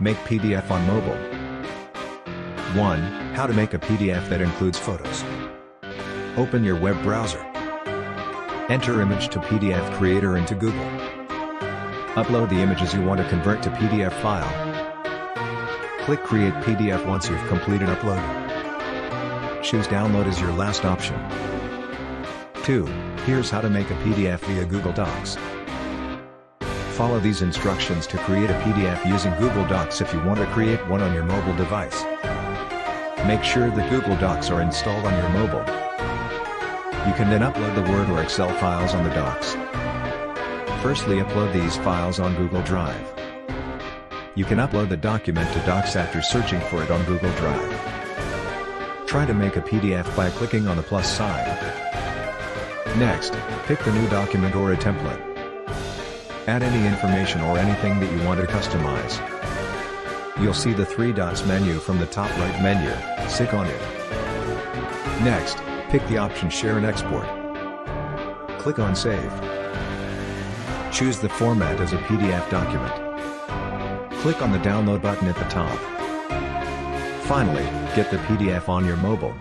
Make PDF on mobile. 1. How to make a PDF that includes photos. Open your web browser. Enter image to PDF creator into Google. Upload the images you want to convert to PDF file. Click create PDF once you've completed uploading. Choose download as your last option. 2. Here's how to make a PDF via Google Docs. Follow these instructions to create a PDF using Google Docs if you want to create one on your mobile device. Make sure the Google Docs are installed on your mobile. You can then upload the Word or Excel files on the Docs. Firstly upload these files on Google Drive. You can upload the document to Docs after searching for it on Google Drive. Try to make a PDF by clicking on the plus sign. Next, pick the new document or a template. Add any information or anything that you want to customize. You'll see the three dots menu from the top right menu, click on it. Next, pick the option Share and Export. Click on Save. Choose the format as a PDF document. Click on the download button at the top. Finally, get the PDF on your mobile.